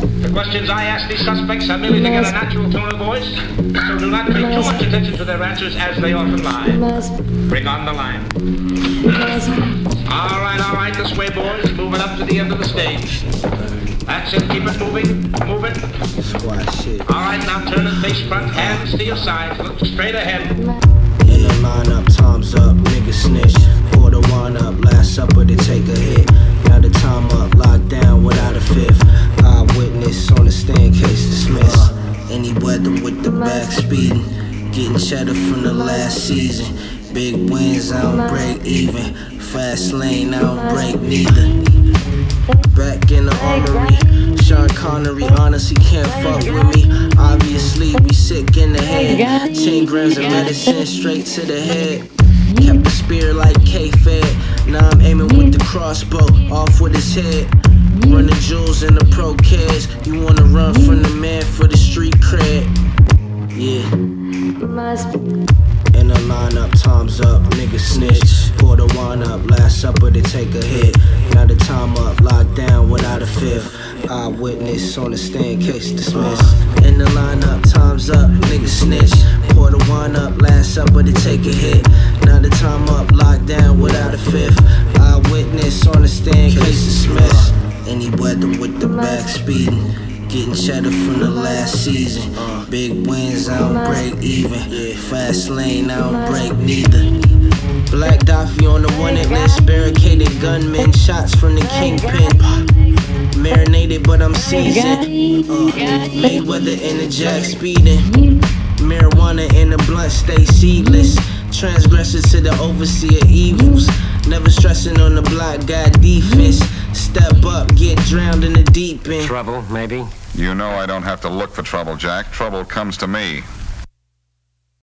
The questions I ask these suspects are merely to get a natural tone of voice, so do not pay too much attention to their answers as they often lie. Bring on the line. All right, all right, this way, boys. Move it up to the end of the stage. That's it. Keep it moving. Move it. Squad shit. All right, now turn it face front, hands to your sides. Look straight ahead. In the lineup, time's up, nigga snitch. Weather with the back speeding. Getting cheddar from the last season. Big wins, I don't break even. Fast lane, I don't break neither. Back in the armory. Sean Connery honestly can't fuck with me. Obviously, we sick in the head. 10 grams of medicine straight to the head. Kept the spear like K-Fed. Now I'm aiming with the crossbow, off with his head. Running jewels in the pro kids. You wanna run from the In the lineup, time's up, nigga snitch. Pour the wine up, last supper to take a hit. Now the time up, locked down without a fifth. Eyewitness on the stand, case dismissed. In the lineup, time's up, nigga snitch. Pour the wine up, last supper to take a hit. Now the time up, locked down without a fifth. Eyewitness on the stand, case dismissed. Any weather with the back speeding. Getting cheddar from the last season. Big wins, I don't break even. Fast lane, I don't break neither. Black Daffy on the wanted list. Barricaded gunmen, shots from the kingpin. Marinated, but I'm seasoned. Uh, Mayweather in the jack speeding. Marijuana in the blunt stay seedless. Transgressors to the overseer evils. Never stressing on the block, got defense. Step drowned in the deep end. Trouble, maybe? You know I don't have to look for trouble, Jack. Trouble comes to me.